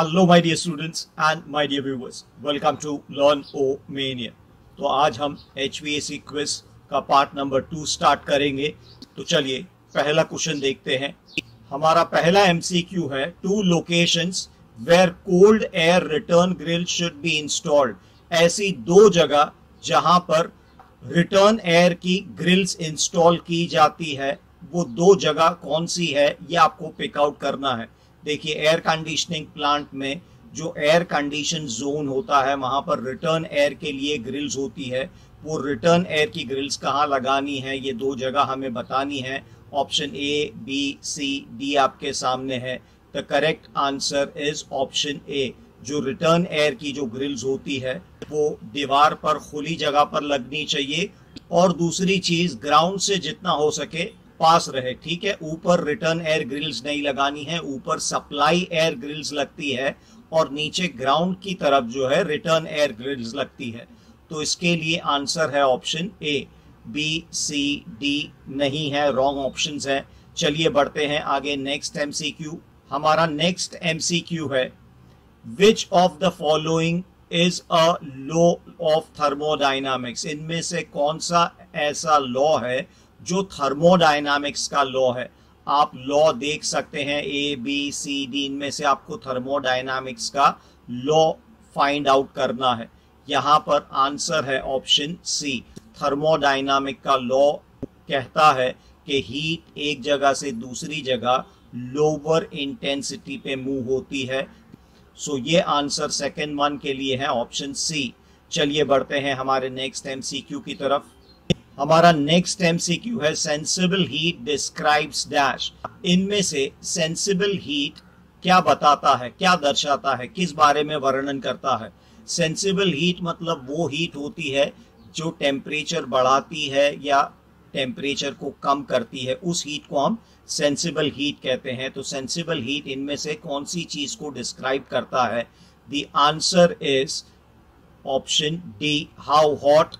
Hello my dear students and my dear viewers welcome to learn o mania तो आज हम H quiz का part number two start करेंगे। तो चलिए, पहला क्वेश्चन देखते हैं। हमारा पहला एमसीक्यू है two locations where cold air return grill should be installed ऐसी दो जगह जहाँ पर रिटर्न एयर की ग्रिल्स इंस्टॉल की जाती है। वो दो जगह कौन सी है, ये आपको पिक आउट करना है। देखिए एयर कंडीशनिंग प्लांट में जो एयर कंडीशन जोन होता है, वहाँ पर रिटर्न एयर के लिए ग्रिल्स होती है। वो रिटर्न एयर की ग्रिल्स कहाँ लगानी है, ये दो जगह हमें बतानी है। Option A B C D आपके सामने है। The correct answer is option A जो रिटर्न एयर की जो ग्रिल्स होती है, वो दीवार पर खुली जगह पर लगनी चाहिए। और दूसरी चीज़ ग्राउंड से जितना हो सके पास रहे, ठीक है? ऊपर रिटर्न एयर ग्रिल्स नहीं लगानी है, ऊपर सप्लाई एयर ग्रिल्स लगती है और नीचे ग्राउंड की तरफ़ जो है रिटर्न एयर ग्रिल्स लगती है। तो इसके लिए आंसर है option A B C D नहीं है रॉन्ग ऑप्शन है। चलिए बढ़ते हैं आगे नेक्स्ट एमसीक्यू हमारा नेक्स्ट एमसीक्यू है which of the following is a law of thermodynamics इनमें से कौन सा ऐसा लॉ है जो थर्मोडाइनामिक्स का लॉ है आप लॉ देख सकते हैं ए बी सी डी इनमें से आपको थर्मोडाइनामिक्स का लॉ फाइंड आउट करना है। यहाँ पर आंसर है ऑप्शन सी थर्मोडाइनामिक का लॉ कहता है कि हीट एक जगह से दूसरी जगह लोअर इंटेंसिटी पे मूव होती है। सो so, ये आंसर सेकेंड वन के लिए है ऑप्शन सी चलिए बढ़ते हैं हमारे नेक्स्ट एमसीक्यू की तरफ़। हमारा नेक्स्ट एमसीक्यू है सेंसिबल हीट डिस्क्राइब्स डैश इनमें से सेंसिबल हीट क्या बताता है, क्या दर्शाता है, किस बारे में वर्णन करता है? सेंसिबल हीट मतलब वो हीट होती है जो टेम्परेचर बढ़ाती है या टेम्परेचर को कम करती है। उस हीट को हम सेंसिबल हीट कहते हैं। तो सेंसिबल हीट इनमें से कौन सी चीज़ को डिस्क्राइब करता है? The answer is option D how hot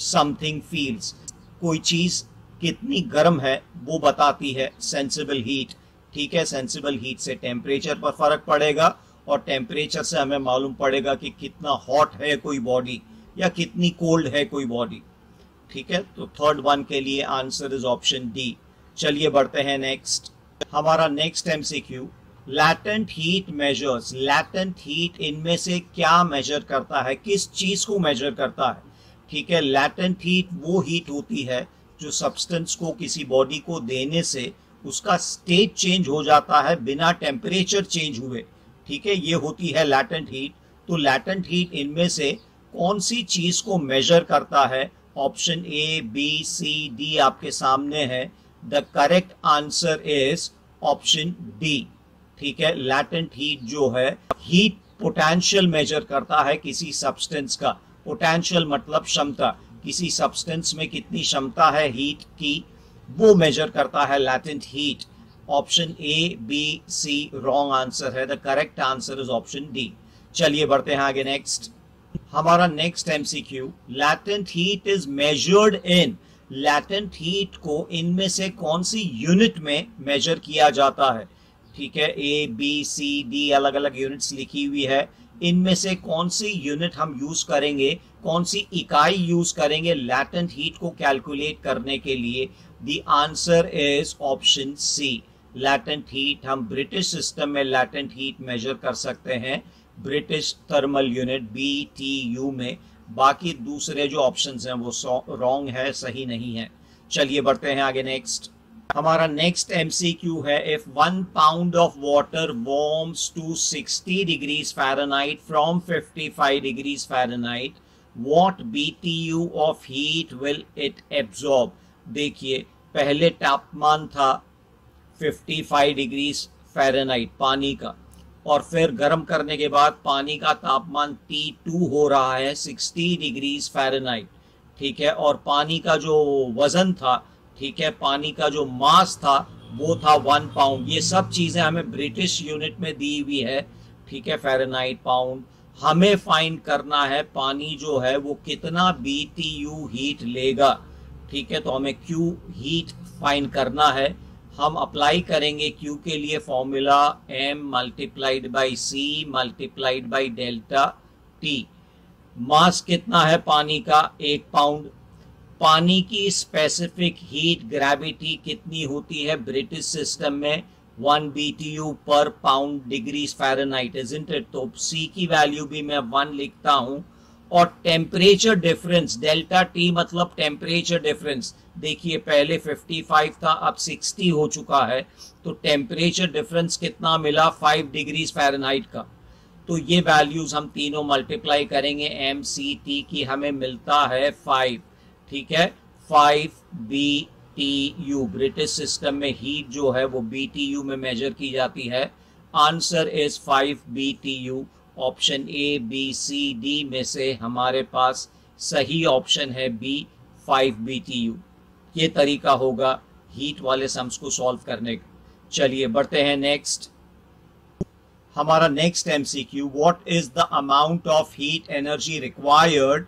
something feels कोई चीज़ कितनी गर्म है, वो बताती है सेंसिबल हीट ठीक है सेंसिबल हीट से टेम्परेचर पर फ़र्क पड़ेगा और टेम्परेचर से हमें मालूम पड़ेगा कि कितना हॉट है कोई बॉडी या कितनी कोल्ड है कोई बॉडी ठीक है तो थर्ड वन के लिए आंसर इज़ ऑप्शन डी चलिए बढ़ते हैं नेक्स्ट हमारा next MCQ latent heat measures latent heat इनमें से क्या मेजर करता है? किस चीज़ को मेजर करता है? ठीक है लैटेंट हीट वो हीट होती है जो सब्सटेंस को किसी बॉडी को देने से उसका स्टेट चेंज हो जाता है बिना टेम्परेचर चेंज हुए। ठीक है, ये होती है लैटेंट हीट तो लैटेंट हीट इनमें से कौन सी चीज़ को मेजर करता है? Option A B C D आपके सामने है। The correct answer is option D ठीक है लैटेंट हीट जो है हीट पोटेंशियल मेजर करता है किसी सब्सटेंस का। पोटेंशियल मतलब क्षमता। किसी सब्सटेंस में कितनी क्षमता है हीट की, वो मेजर करता है latent heat option A B C wrong answer है। The correct answer is option D चलिए बढ़ते हैं आगे नेक्स्ट हमारा next MCQ latent heat is measured in latent heat को इनमें से कौन सी यूनिट में मेजर किया जाता है? ठीक है ए बी सी डी अलग अलग यूनिट्स लिखी हुई है। इनमें से कौन सी यूनिट हम यूज़ करेंगे, कौन सी इकाई यूज़ करेंगे लैटेंट हीट को कैलकुलेट करने के लिए? The answer is option C latent heat हम ब्रिटिश सिस्टम में लैटेंट हीट मेजर कर सकते हैं। British thermal unit B T U में। बाकी दूसरे जो ऑप्शन हैं, वो रॉन्ग है, सही नहीं है। चलिए बढ़ते हैं आगे नेक्स्ट हमारा नेक्स्ट एमसीक्यू है if one pound of water warms to 60 degrees Fahrenheit from 55 degrees Fahrenheit what BTU of heat will it absorb देखिए, पहले तापमान था 55 डिग्रीज फ़ारेनहाइट पानी का, और फिर गर्म करने के बाद पानी का तापमान T2 हो रहा है 60 डिग्रीज फ़ारेनहाइट ठीक है? और पानी का जो वज़न था ठीक है, पानी का जो मास था, वो था वन पाउंड ये सब चीज़ें हमें ब्रिटिश यूनिट में दी हुई है। ठीक है फेरेनाइट पाउंड हमें फाइंड करना है पानी जो है, वो कितना बी टी यू हीट लेगा। ठीक है तो हमें क्यू हीट फाइंड करना है। हम अप्लाई करेंगे क्यू के लिए formula M multiplied by C multiplied by delta T mass कितना है पानी का? एक पाउंड पानी की स्पेसिफिक हीट ग्रेविटी कितनी होती है ब्रिटिश सिस्टम में? वन बी टी यू पर pound degree Fahrenheit isn't it तो सी की वैल्यू भी मैं वन लिखता हूँ। और टेम्परेचर डिफरेंस डेल्टा टी मतलब टेम्परेचर डिफरेंस देखिए, पहले 55 था, अब 60 हो चुका है। तो टेम्परेचर डिफरेंस कितना मिला? 5 डिग्री फ़ारेनहाइट का। तो ये वैल्यूज़ हम तीनों मल्टीप्लाई करेंगे एम सी टी की हमें मिलता है ठीक है? Five B T U British system में हीट जो है वो बी टी यू में मेजर की जाती है। Answer is five B T U option A B C D में से हमारे पास सही ऑप्शन है B five B T U ये तरीका होगा हीट वाले सम्स को सॉल्व करने का। चलिए, बढ़ते हैं नेक्स्ट हमारा next MCQ what is the amount of heat energy required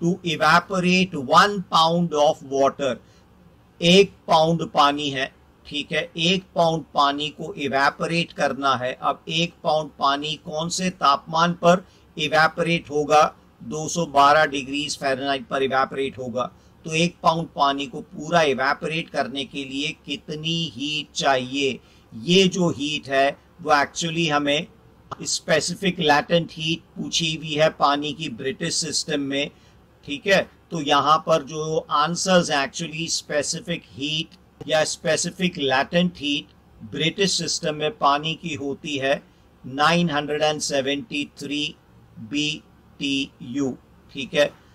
to evaporate one pound of water एक पाउंड पानी है, ठीक है? एक पाउंड पानी को इवेपोरेट करना है। अब एक पाउंड पानी कौन से तापमान पर इवेपोरेट होगा? 212 डिग्री फ़ारेनहाइट पर इवेपोरेट होगा। तो एक पाउंड पानी को पूरा इवेपोरेट करने के लिए कितनी हीट चाहिए? ये जो हीट है, वो एक्चुअली हमें स्पेसिफिक लैटेंट हीट पूछी हुई है पानी की ब्रिटिश सिस्टम में। ठीक है? तो यहाँ पर जो आंसर्स एक्चुअली स्पेसिफिक हीट या specific latent heat British system में पानी की होती है 973 BTU ठीक है?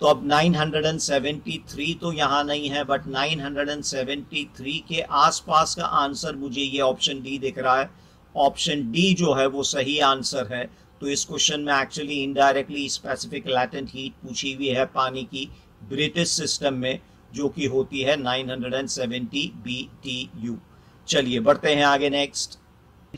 तो अब 973 तो यहाँ नहीं है बट 973 के आसपास का आंसर मुझे ये ऑप्शन डी दिख रहा है। ऑप्शन डी जो है वो सही आंसर है। तो इस क्वेश्चन में actually indirectly specific latent heat पूछी हुई है पानी की ब्रिटिश सिस्टम में, जो कि होती है 970 BTU चलिए, बढ़ते हैं आगे नेक्स्ट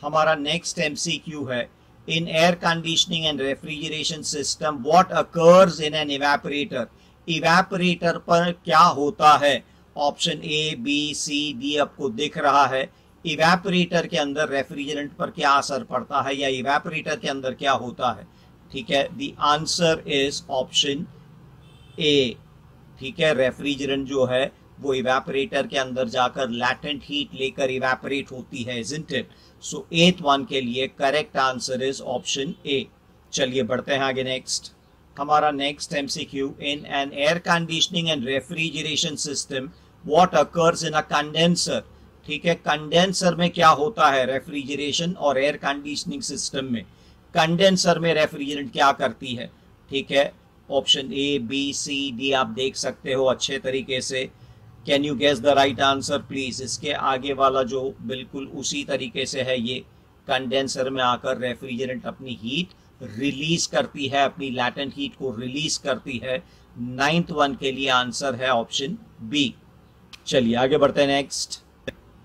हमारा नेक्स्ट एमसीक्यू है। In air conditioning and refrigeration system what occurs in an evaporator evaporator पर क्या होता है? Option A B C D आपको दिख रहा है। इवेपोरेटर के अंदर रेफ्रिजरेंट पर क्या असर पड़ता है या इवेपोरेटर के अंदर क्या होता है? ठीक है the answer is option A ठीक है रेफ्रिजरेंट जो है, वो इवेपोरेटर के अंदर जाकर लैटेंट हीट लेकर इवेपोरेट होती है इजंट इट सो एथ वन के लिए correct answer is option A चलिए, बढ़ते हैं आगे नेक्स्ट हमारा next MCQ in an air conditioning and refrigeration system what occurs in a condenser ठीक है? कंडेंसर में क्या होता है रेफ्रिजरेशन और एयर कंडीशनिंग सिस्टम में? कंडेंसर में रेफ्रिजरेंट क्या करती है? ठीक है? Option A B C D आप देख सकते हो अच्छे तरीके से। Can you guess the right answer please इसके आगे वाला जो बिल्कुल उसी तरीके से है ये। कंडेंसर में आकर रेफ्रिजरेंट अपनी हीट रिलीज़ करती है, अपनी लैटेंट हीट को रिलीज़ करती है। नाइन्थ वन के लिए आंसर है ऑप्शन बी चलिए आगे बढ़ते हैं नेक्स्ट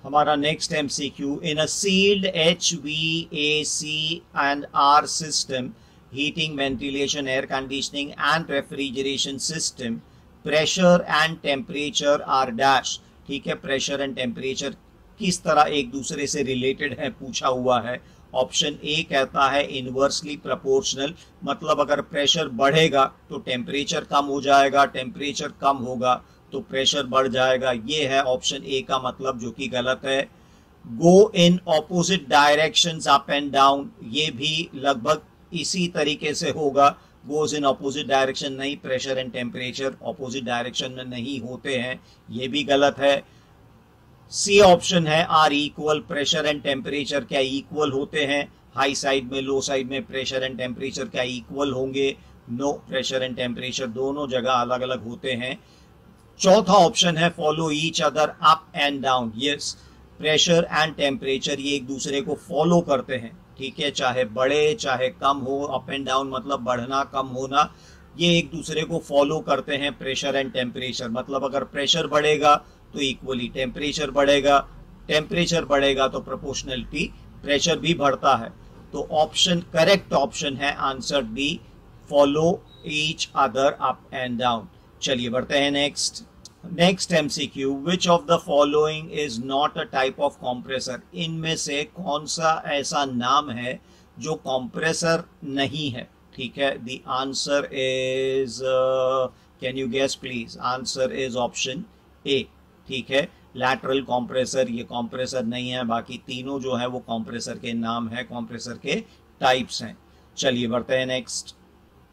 हमारा next MCQ in a sealed H V A C and R system heating ventilation air conditioning and refrigeration system pressure and temperature are dash ठीक है प्रेशर एंड टेम्परेचर किस तरह एक दूसरे से रिलेटेड है, पूछा हुआ है। ऑप्शन ए कहता है इनवर्सली प्रोपोर्शनल मतलब अगर प्रेशर बढ़ेगा तो टेम्परेचर कम हो जाएगा टेम्परेचर कम होगा। तो प्रेशर बढ़ जाएगा। ये है ऑप्शन ए का मतलब जो कि गलत है। Go in opposite direction up and down ये भी लगभग इसी तरीके से होगा। गोज इन ऑपोजिट डायरेक्शन नहीं pressure and temperature opposite direction में नहीं होते हैं। ये भी गलत है। सी ऑप्शन है are equal pressure and temperature क्या इक्वल होते हैं? हाई साइड में लो साइड में प्रेशर एंड टेम्परेचर क्या इक्वल होंगे? नो प्रेशर एंड टेम्परेचर दोनों जगह अलग अलग होते हैं। चौथा ऑप्शन है follow each other up and down yes pressure and temperature ये एक दूसरे को फॉलो करते हैं, ठीक है? चाहे बढ़े चाहे कम हो अप एंड डाउन मतलब बढ़ना, कम होना, ये एक दूसरे को फॉलो करते हैं प्रेशर एंड टेम्परेचर मतलब अगर प्रेशर बढ़ेगा तो इक्वली टेम्परेचर बढ़ेगा टेम्परेचर बढ़ेगा तो प्रोपोर्शनलिटी प्रेशर भी बढ़ता है। तो ऑप्शन करेक्ट ऑप्शन है answer D follow each other up and down चलिए बढ़ते हैं next next MCQ which of the following is not a type of compressor इनमें से कौन सा ऐसा नाम है जो कॉम्प्रेसर नहीं है? ठीक है the answer is can you guess please answer is option A ठीक है? लैटरल कॉम्प्रेसर ये कॉम्प्रेसर नहीं है, बाकी तीनों जो है वो कॉम्प्रेसर के नाम है कॉम्प्रेसर के टाइप्स हैं। चलिए बढ़ते हैं नेक्स्ट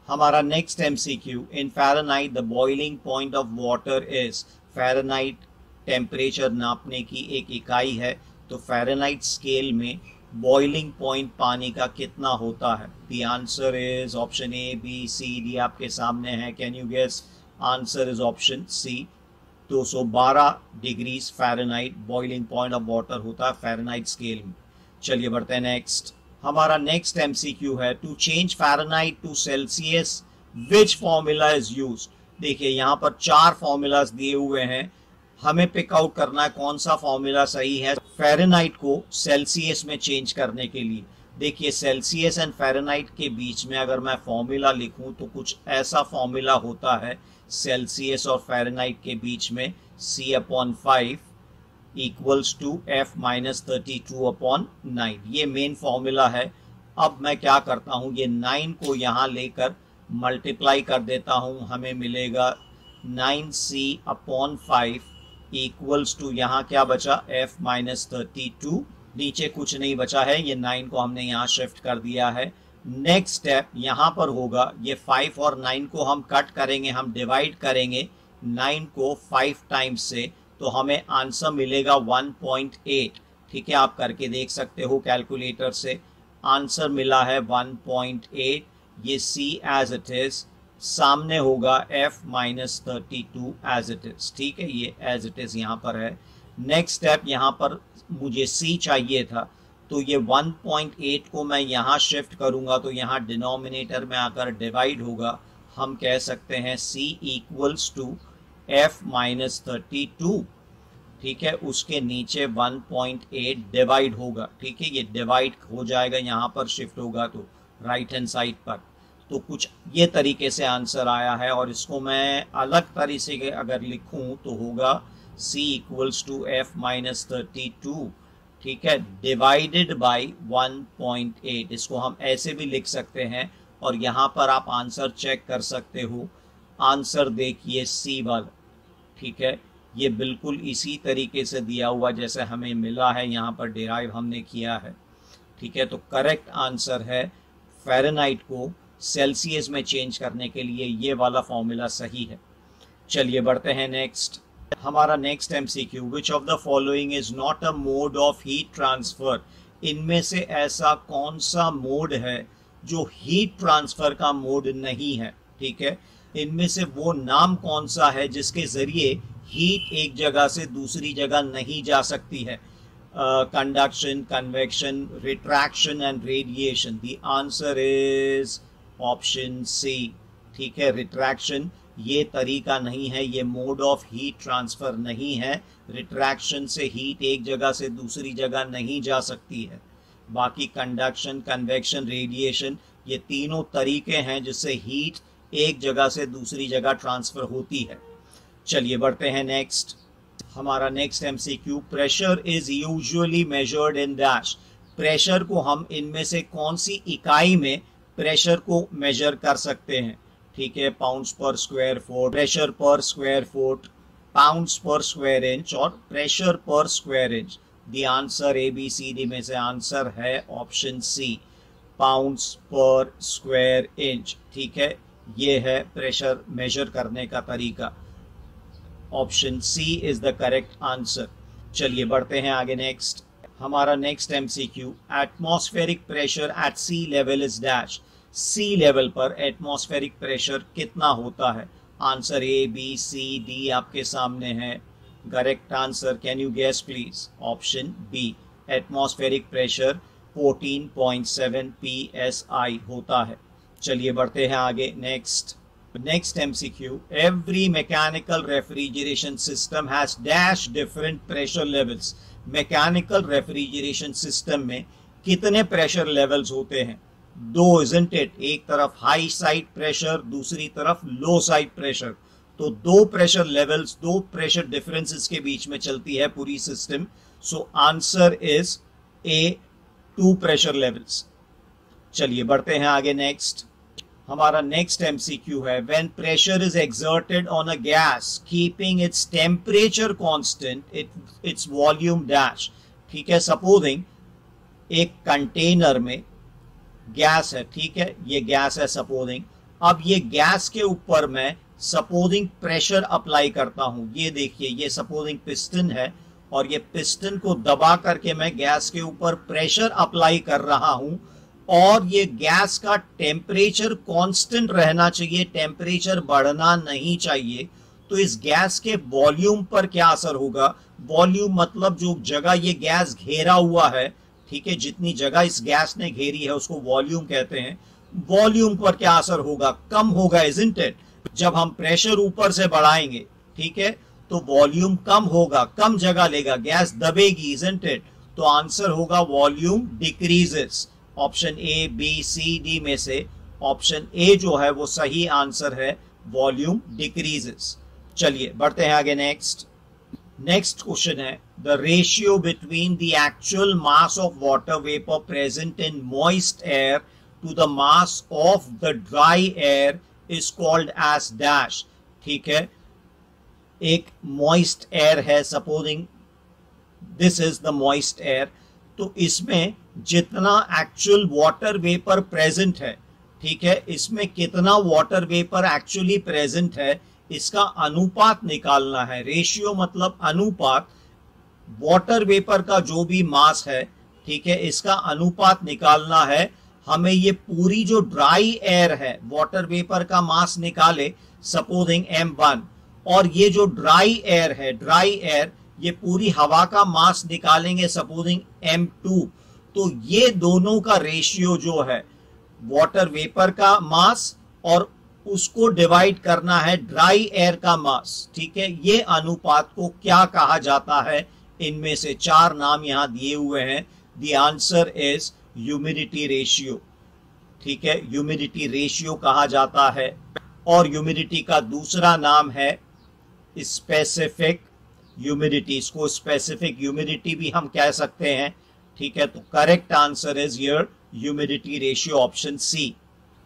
हमारा next MCQ in Fahrenheit the boiling point of water is Fahrenheit temperature नापने की एक इकाई है तो फ़ारेनहाइट स्केल में बॉइलिंग पॉइंट पानी का कितना होता है? The answer is option A B C D आपके सामने है। Can you guess answer is option C 212 degrees Fahrenheit boiling point of water होता है फ़ारेनहाइट स्केल में। चलिए बढ़ते हैं नेक्स्ट हमारा नेक्स्ट एमसीक्यू है to change Fahrenheit to Celsius which formula is use देखिए, यहाँ पर चार फॉर्मूलाज दिए हुए हैं। हमें पिक आउट करना है कौन सा फॉर्मूला सही है फेरेनाइट को सेल्सियस में चेंज करने के लिए। देखिए सेल्सियस एंड फेरेनाइट के बीच में अगर मैं फॉर्मूला लिखूं तो कुछ ऐसा फॉर्मूला होता है सेल्सियस और फेरेनाइट के बीच में C upon five equals to F minus thirty two upon nine ये मेन फॉर्मूला है। अब मैं क्या करता हूँ? ये नाइन को यहाँ लेकर मल्टीप्लाई कर देता हूँ। हमें मिलेगा nine C upon five equals to यहाँ क्या बचा? एफ़ माइनस थर्टी टू नीचे कुछ नहीं बचा है। ये नाइन को हमने यहाँ शिफ्ट कर दिया है। नेक्स्ट स्टेप यहाँ पर होगा। ये फाइव और नाइन को हम कट करेंगे, हम डिवाइड करेंगे। नाइन को फाइव टाइम्स से तो हमें आंसर मिलेगा 1.8 ठीक है, आप करके देख सकते हो कैलकुलेटर से। आंसर मिला है 1.8 ये सी एज इट इज़ सामने होगा f minus thirty two as it is ठीक है, ये एज इट इज़ यहाँ पर है। नेक्स्ट स्टेप यहाँ पर मुझे c चाहिए था। तो ये 1.8 को मैं यहाँ शिफ्ट करूँगा तो यहाँ डिनोमिनेटर में आकर डिवाइड होगा। हम कह सकते हैं c equals to F minus thirty two ठीक है, उसके नीचे 1.8 डिवाइड होगा, ठीक है, ये डिवाइड हो जाएगा, यहाँ पर शिफ्ट होगा तो राइट हैंड साइड पर। तो कुछ ये तरीके से आंसर आया है और इसको मैं अलग तरीके से अगर लिखूं तो होगा c equals to F minus thirty two ठीक है डिवाइडेड बाय 1.8 इसको हम ऐसे भी लिख सकते हैं और यहाँ पर आप आंसर चेक कर सकते हो। आंसर देखिए सी वाला। ठीक है, ये बिल्कुल इसी तरीके से दिया हुआ जैसे हमें मिला है, यहाँ पर डिराइव हमने किया है। ठीक है तो करेक्ट आंसर है फेरेनाइट को सेल्सियस में चेंज करने के लिए ये वाला फॉर्मूला सही है। चलिए बढ़ते हैं नेक्स्ट हमारा next MCQ which of the following is not a mode of heat transfer इनमें से ऐसा कौन सा मोड है जो हीट ट्रांसफ़र का मोड नहीं है? ठीक है इनमें से वो नाम कौन सा है जिसके ज़रिए हीट एक जगह से दूसरी जगह नहीं जा सकती है? Conduction convection retraction and radiation the answer is option C ठीक है? रिट्रैक्शन ये तरीका नहीं है, ये मोड ऑफ़ हीट ट्रांसफ़र नहीं है. रिट्रैक्शन से हीट एक जगह से दूसरी जगह नहीं जा सकती है. बाकी कंडक्शन कन्वेक्शन रेडिएशन ये तीनों तरीके हैं जिससे हीट एक जगह से दूसरी जगह ट्रांसफ़र होती है। चलिए बढ़ते हैं नेक्स्ट हमारा next MCQ pressure is usually measured in dash pressure को हम इनमें से कौन सी इकाई में प्रेशर को मेजर कर सकते हैं? ठीक है pounds per square foot pressure per square foot pounds per square inch और pressure per square inch the answer A B C D में से आंसर है option C pounds per square inch ठीक है ये है प्रेशर मेजर करने का तरीका। Option C is the correct answer चलिए बढ़ते हैं आगे नेक्स्ट हमारा next MCQ atmospheric pressure at sea level is dash sea level पर एटमॉस्फेरिक प्रेशर कितना होता है? Answer A B C D आपके सामने है। Correct answer can you guess please option B atmospheric pressure 14.7 psi होता है। चलिए बढ़ते हैं आगे। Next next MCQ every mechanical refrigeration system has dash different pressure levels mechanical refrigeration system में कितने प्रेशर लेवल्स होते हैं? दो इजेंट इट एक तरफ़ हाई साइड प्रेशर दूसरी तरफ़ लो साइड प्रेशर तो दो प्रेशर लेवल्स दो प्रेशर डिफरेंसेस के बीच में चलती है पूरी system so answer is A two pressure levels चलिए बढ़ते हैं आगे। नेक्स्ट हमारा नेक्स्ट एमसीक्यू है। When pressure is exerted on a gas keeping its temperature constant it its volume dash ठीक है सपोजिंग एक कंटेनर में गैस है, ठीक है, ये गैस है सपोजिंग अब ये गैस के ऊपर मैं सपोजिंग प्रेशर अप्लाई करता हूँ। ये देखिए, ये सपोजिंग पिस्टन है और ये पिस्टन को दबा करके मैं गैस के ऊपर प्रेशर अप्लाई कर रहा हूँ। और ये गैस का टेम्परेचर कांस्टेंट रहना चाहिए, टेम्परेचर बढ़ना नहीं चाहिए तो इस गैस के वॉल्यूम पर क्या असर होगा? वॉल्यूम मतलब जो जगह ये गैस घेरा हुआ है, ठीक है, जितनी जगह इस गैस ने घेरी है उसको वॉल्यूम कहते हैं, वॉल्यूम पर क्या असर होगा? कम होगा इजेंट इट जब हम प्रेशर ऊपर से बढ़ाएँगे, ठीक है तो वॉल्यूम कम होगा, कम जगह लेगा, गैस दबेगी इजेंट इट तो आंसर होगा, volume decreases. Option A, B, C, D में से ऑप्शन ए जो है वो सही आंसर है वॉल्यूम डिक्रीजेस। चलिए, बढ़ते हैं आगे नेक्स्ट। नेक्स्ट क्वेश्चन है, the ratio between the actual mass of water vapour present in moist air to the mass of the dry air is called as dash. ठीक है, एक मॉइस्ट एयर है, supposing this is the moist air. तो इसमें जितना actual water vapour present है, ठीक है? इसमें कितना वाटर वेपर एक्चुअली प्रेजेंट है, इसका अनुपात निकालना है। रेशियो मतलब अनुपात वाटर वेपर का जो भी मास है, ठीक है? इसका अनुपात निकालना है। हमें ये पूरी जो ड्राई एयर है वाटर वेपर का मास निकाले सपोजिंग एम वन और ये जो ड्राई एयर है ड्राई एयर ये पूरी हवा का मास निकालेंगे सपोजिंग एम टू तो ये दोनों का रेशियो जो है वाटर वेपर का मास और उसको डिवाइड करना है ड्राई एयर का मास ठीक है? ये अनुपात को क्या कहा जाता है? इनमें से चार नाम यहाँ दिए हुए हैं। The answer is humidity ratio ठीक है? ह्यूमिडिटी रेशियो कहा जाता है। और ह्यूमिडिटी का दूसरा नाम है स्पेसिफिक ह्यूमिडिटी इसको स्पेसिफिक ह्यूमिडिटी भी हम कह सकते हैं। ठीक है? तो correct answer is your humidity ratio option C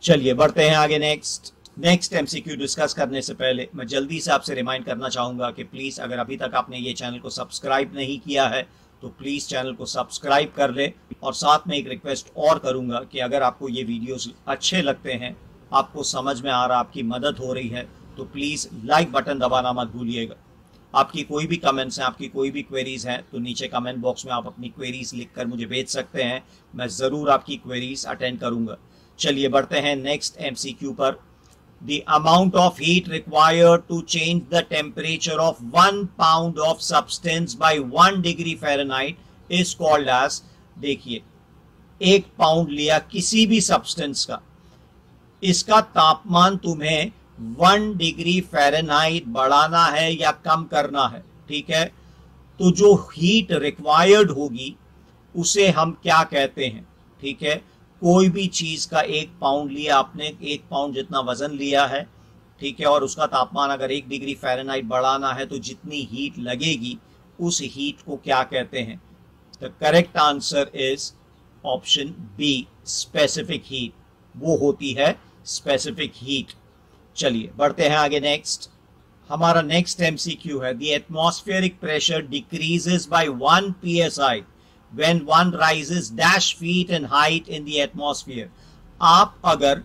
चलिए, बढ़ते हैं आगे नेक्स्ट नेक्स्ट एमसीक्यू डिस्कस करने से पहले मैं जल्दी से आपसे रिमाइंड करना चाहूँगा कि प्लीज़ अगर अभी तक आपने ये चैनल को सब्सक्राइब नहीं किया है तो प्लीज़ चैनल को सब्सक्राइब कर ले और साथ में एक रिक्वेस्ट और करूँगा कि अगर आपको ये वीडियोस अच्छे लगते हैं, आपको समझ में आ रहा, आपकी मदद हो रही है तो प्लीज़ लाइक बटन दबाना मत भूलिएगा। आपकी कोई भी कमेंट्स हैं, आपकी कोई भी क्वेरीज हैं तो नीचे कमेंट बॉक्स में आप अपनी क्वेरीज लिखकर मुझे भेज सकते हैं। मैं ज़रूर आपकी क्वेरीज अटेंड करूँगा। चलिए बढ़ते हैं नेक्स्ट एमसीक्यू पर। The amount of heat required to change the temperature of one pound of substance by one degree Fahrenheit is called as, देखिए, एक पाउंड लिया किसी भी सब्सटेंस का, इसका तापमान तुम्हें वन डिग्री फेरेनहाइट बढ़ाना है या कम करना है, ठीक है? तो जो हीट रिक्वायर्ड होगी, उसे हम क्या कहते हैं, ठीक है? कोई भी चीज़ का एक पाउंड लिया आपने, एक पाउंड जितना वज़न लिया है, ठीक है? और उसका तापमान अगर एक डिग्री फेरेनहाइट बढ़ाना है तो जितनी हीट लगेगी, उस हीट को क्या कहते हैं? The correct answer is option B specific heat वो होती है स्पेसिफिक हीट चलिए, बढ़ते हैं आगे नेक्स्ट हमारा नेक्स्ट एमसीक्यू है। The atmospheric pressure decreases by one PSI when one rises dash feet in height in the atmosphere. आप अगर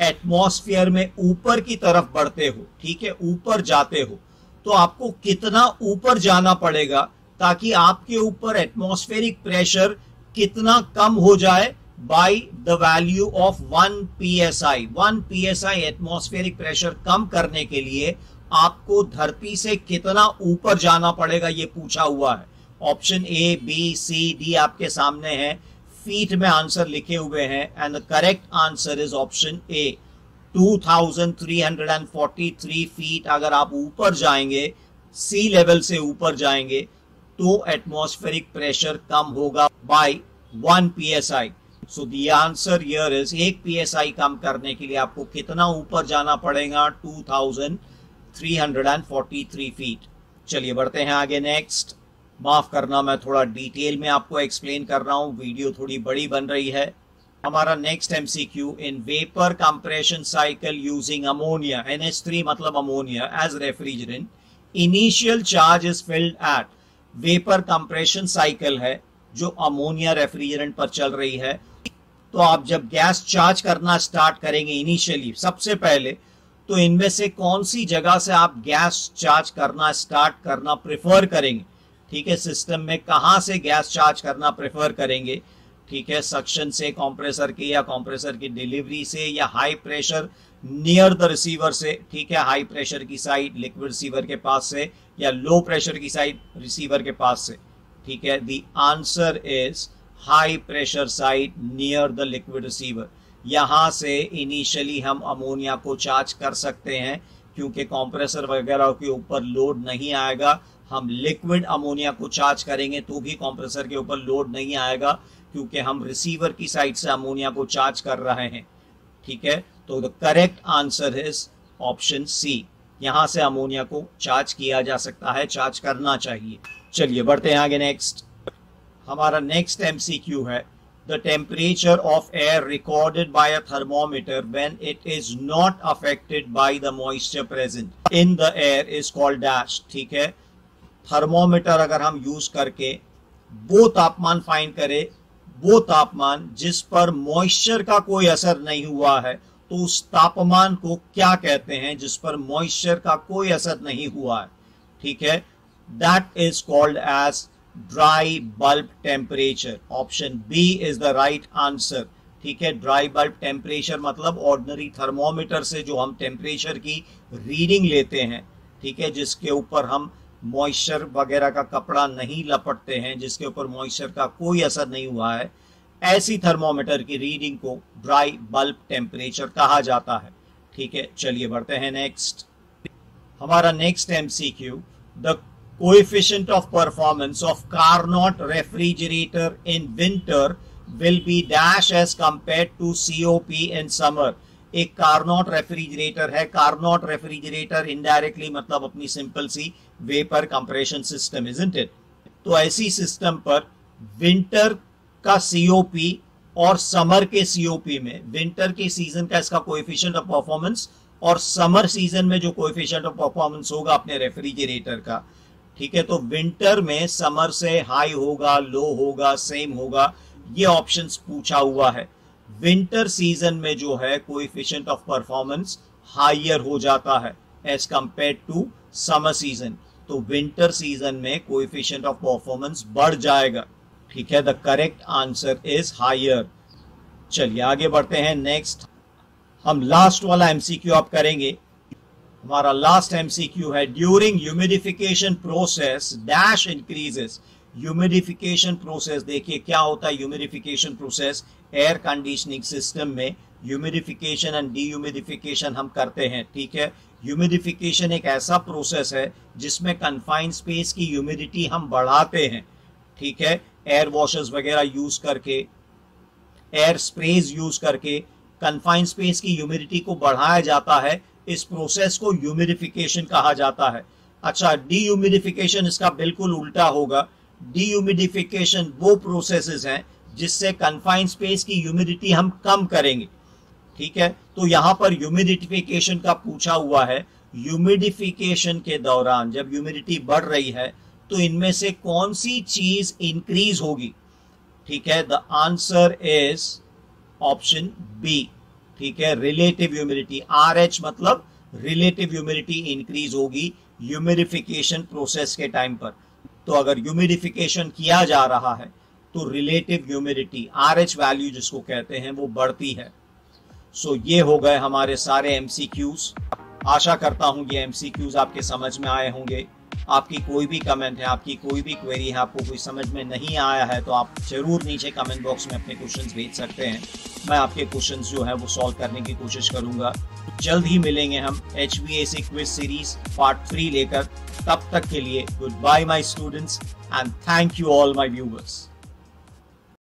एटमोस्फियर में ऊपर की तरफ़ बढ़ते हो, ठीक है, ऊपर जाते हो तो आपको कितना ऊपर जाना पड़ेगा ताकि आपके ऊपर एटमॉस्फेरिक प्रेशर कितना कम हो जाए by the value of one PSI one PSI atmospheric pressure कम करने के लिए आपको धरती से कितना ऊपर जाना पड़ेगा ये पूछा हुआ है। Option A B C D आपके सामने है। फीट में आंसर लिखे हुए हैं and the correct answer is option A 2343 feet अगर आप ऊपर जाएँगे सी लेवल से ऊपर जाएँगे तो एटमॉस्फेरिक प्रेशर कम होगा by one PSI so the answer here is एक पीएसआई कम करने के लिए आपको कितना ऊपर जाना पड़ेगा? 2343 343 फीट चलिए, बढ़ते हैं आगे नेक्स्ट माफ़ करना, मैं थोड़ा डिटेल में आपको एक्सप्लेन कर रहा हूँ। वीडियो थोड़ी बड़ी बन रही है। हमारा next MCQ in vapour compression cycle using ammonia NH3 मतलब ammonia as refrigerant initial charge is filled at vapour compression cycle है, जो अमोनिया रेफ्रिजरेंट पर चल रही है। तो आप जब गैस चार्ज करना स्टार्ट करेंगे इनिशियली सबसे पहले तो इनमें से कौन सी जगह से आप गैस चार्ज करना स्टार्ट करना प्रेफर करेंगे? ठीक है, सिस्टम में कहाँ से गैस चार्ज करना प्रेफर करेंगे? ठीक है, सक्शन से कंप्रेसर की या कंप्रेसर की डिलीवरी से या high pressure near the receiver से, ठीक है हाई प्रेशर की साइड लिक्विड रिसीवर के पास से या लो प्रेशर की साइड रिसीवर के पास से। ठीक है the answer is high pressure side near the liquid receiver यहाँ से इनिशियली हम अमोनिया को चार्ज कर सकते हैं, क्योंकि कंप्रेसर वगैरह के ऊपर लोड नहीं आएगा। हम लिक्विड अमोनिया को चार्ज करेंगे तो भी कंप्रेसर के ऊपर लोड नहीं आएगा, क्योंकि हम रिसीवर की साइड से अमोनिया को चार्ज कर रहे हैं। ठीक है? तो the correct answer is option C यहाँ से अमोनिया को चार्ज किया जा सकता है चार्ज करना चाहिए। चलिए, बढ़ते हैं आगे नेक्स्ट हमारा नेक्स्ट एमसीक्यू है the temperature of air recorded by a thermometer when it is not affected by the moisture present in the air is called dash ठीक है? थर्मोमीटर अगर हम यूज़ करके वो तापमान फाइंड करें, वो तापमान जिस पर मॉइस्चर का कोई असर नहीं हुआ है तो उस तापमान को क्या कहते हैं जिस पर मॉइस्चर का कोई असर नहीं हुआ है, ठीक है? That is called as dry bulb temperature option B is the right answer ठीक है ड्राई बल्ब टेम्परेचर मतलब ऑर्डनरी थर्मोमीटर से जो हम टेम्परेचर की रीडिंग लेते हैं, ठीक है, जिसके ऊपर हम मॉइस्चर वगैरह का कपड़ा नहीं लपटते हैं, जिसके ऊपर मॉइस्चर का कोई असर नहीं हुआ है, ऐसी थर्मोमीटर की रीडिंग को ड्राई बल्ब टेम्परेचर कहा जाता है। ठीक है, चलिए बढ़ते हैं नेक्स्ट हमारा next MCQ the coefficient of performance of Carnot refrigerator in winter will be dash as compare to COP in summer एक कार्नोट रेफ्रिजरेटर है। कार्नोट रेफ्रिजरेटर इनडायरेक्टली मतलब अपनी simple C vapour compression system is it तो ऐसी system पर winter का COP और summer के सीओपी में विंटर के सीज़न का इसका कोएफिशिएंट ऑफ़ परफॉर्मेंस और समर सीज़न में जो कोएफिशिएंट ऑफ़ परफॉर्मेंस होगा अपने रेफ्रिजरेटर का ठीक है? तो विंटर में समर से हाई होगा लो होगा सेम होगा, ये ऑप्शंस पूछा हुआ है। विंटर सीज़न में जो है कोएफिशिएंट ऑफ़ परफॉर्मेंस हाइयर हो जाता है as compare to summer season तो विंटर सीज़न में कोएफिशिएंट ऑफ़ परफॉर्मेंस बढ़ जाएगा। ठीक है? The correct answer is higher चलिए, आगे बढ़ते हैं। नेक्स्ट हम लास्ट वाला एमसीक्यू आप करेंगे। हमारा लास्ट एमसीक्यू है। During humidification process dash increases humidification process देखिए क्या होता है humidification process air conditioning system में ह्यूमिडिफिकेशन एंड डी हम करते हैं, ठीक है? ह्यूमिडिफिकेशन एक ऐसा प्रोसेस है जिसमें कन्फाइंड स्पेस की ह्यूमिडिटी हम बढ़ाते हैं, ठीक है? एयर वॉशर्स वगैरह यूज़ करके एयर स्प्रेज यूज़ करके कन्फाइंड स्पेस की ह्यूमिडिटी को बढ़ाया जाता है। इस प्रोसेस को ह्यूमिडिफिकेशन कहा जाता है। अच्छा डी इसका बिल्कुल उल्टा होगा। डी वो प्रोसेसेस हैं जिससे कन्फाइंड स्पेस की ह्यूमिडिटी हम कम करेंगे। ठीक है? तो यहाँ पर ह्यूमिडिफिकेशन का पूछा हुआ है। ह्यूमिडिफिकेशन के दौरान जब ह्यूमिडिटी बढ़ रही है तो इनमें से कौन सी चीज़ इंक्रीज होगी? ठीक है? The answer is option B ठीक है रिलेटिव ह्यूमिडिटी आर एच मतलब रिलेटिव ह्यूमिडिटी इंक्रीज होगी ह्यूमिडिफिकेशन प्रोसेस के टाइम पर। तो अगर ह्यूमिडिफिकेशन किया जा रहा है तो relative humidity R H value जिसको कहते हैं वो बढ़ती है। सो so, ये हो गए हमारे सारे एमसीक्यूज आशा करता हूँ ये एमसीक्यूज आपके समझ में आए होंगे। आपकी कोई भी कमेंट है, आपकी कोई भी क्वेरी है, आपको कोई समझ में नहीं आया है तो आप ज़रूर नीचे कमेंट बॉक्स में अपने क्वेश्चन भेज सकते हैं। मैं आपके क्वेश्चन जो है, वो सॉल्व करने की कोशिश करूँगा। जल्द ही मिलेंगे हम H B S quiz series part three लेकर। तब तक के लिए good bye my students and thank you all my viewers